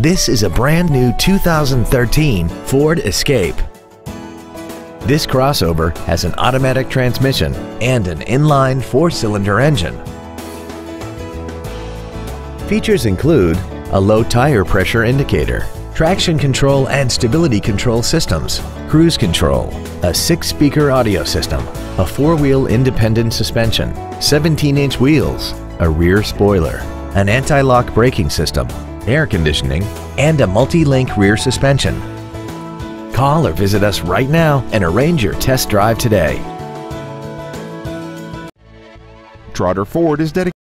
This is a brand new 2013 Ford Escape. This crossover has an automatic transmission and an inline four-cylinder engine. Features include a low tire pressure indicator, traction control and stability control systems, cruise control, a six-speaker audio system, a four-wheel independent suspension, 17-inch wheels, a rear spoiler, an anti-lock braking system, air conditioning, and a multi-link rear suspension. Call or visit us right now and arrange your test drive today. Trotter Ford is dedicated